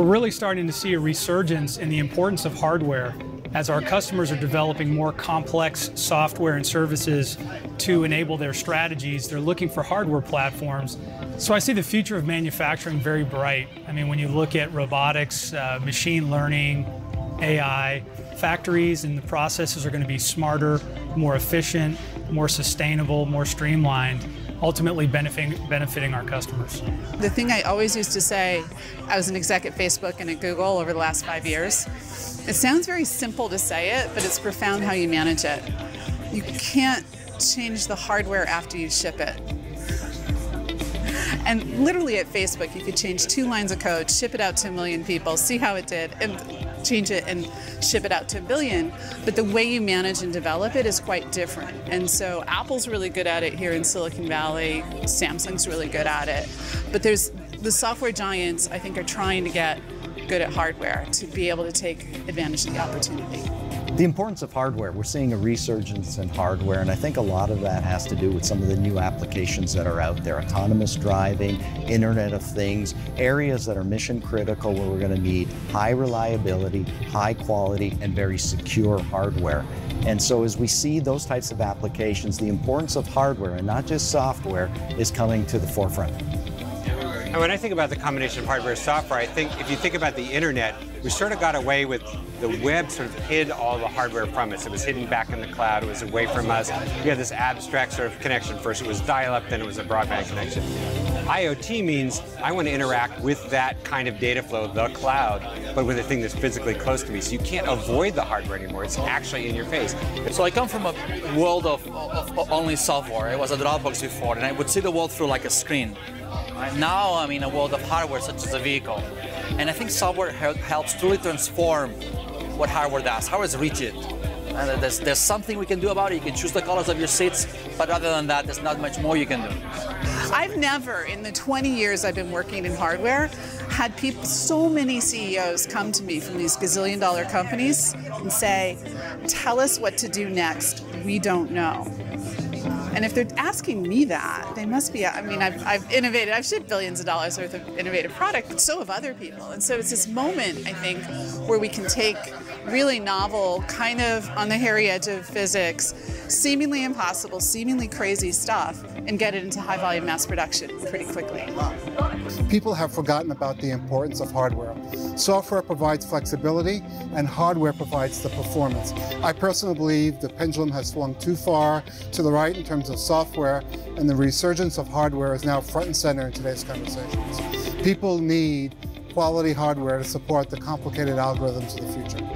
We're really starting to see a resurgence in the importance of hardware as our customers are developing more complex software and services to enable their strategies. They're looking for hardware platforms. So I see the future of manufacturing very bright. I mean, when you look at robotics, uh, machine learning, AI, factories and the processes are going to be smarter, more efficient, more sustainable, more streamlined ultimately benefiting, benefiting our customers. The thing I always used to say, I was an exec at Facebook and at Google over the last five years. It sounds very simple to say it, but it's profound how you manage it. You can't change the hardware after you ship it. And literally at Facebook, you could change two lines of code, ship it out to a million people, see how it did, and change it and ship it out to a billion. But the way you manage and develop it is quite different. And so Apple's really good at it here in Silicon Valley, Samsung's really good at it. But there's the software giants, I think, are trying to get good at hardware to be able to take advantage of the opportunity. The importance of hardware, we're seeing a resurgence in hardware, and I think a lot of that has to do with some of the new applications that are out there. Autonomous driving, Internet of Things, areas that are mission critical where we're going to need high reliability, high quality, and very secure hardware. And so as we see those types of applications, the importance of hardware and not just software is coming to the forefront. And when I think about the combination of hardware and software, I think if you think about the internet, we sort of got away with the web sort of hid all the hardware from us. It was hidden back in the cloud, it was away from us. We had this abstract sort of connection. First it was dial-up, then it was a broadband connection. IoT means I want to interact with that kind of data flow, the cloud, but with a thing that's physically close to me. So you can't avoid the hardware anymore. It's actually in your face. So I come from a world of, of, of only software. I was a Dropbox before, and I would see the world through like a screen. Now I'm in a world of hardware, such as a vehicle. And I think software helps truly transform what hardware does. Hardware is rigid. And there's, there's something we can do about it. You can choose the colors of your seats, but other than that, there's not much more you can do. I've never, in the 20 years I've been working in hardware, had people, so many CEOs come to me from these gazillion dollar companies and say, tell us what to do next. We don't know. And if they're asking me that, they must be, I mean, I've, I've innovated, I've shipped billions of dollars worth of innovative product, but so have other people. And so it's this moment, I think, where we can take really novel, kind of on the hairy edge of physics, seemingly impossible, seemingly crazy stuff, and get it into high volume mass production pretty quickly. People have forgotten about the importance of hardware. Software provides flexibility, and hardware provides the performance. I personally believe the pendulum has swung too far to the right in terms of software, and the resurgence of hardware is now front and center in today's conversations. People need quality hardware to support the complicated algorithms of the future.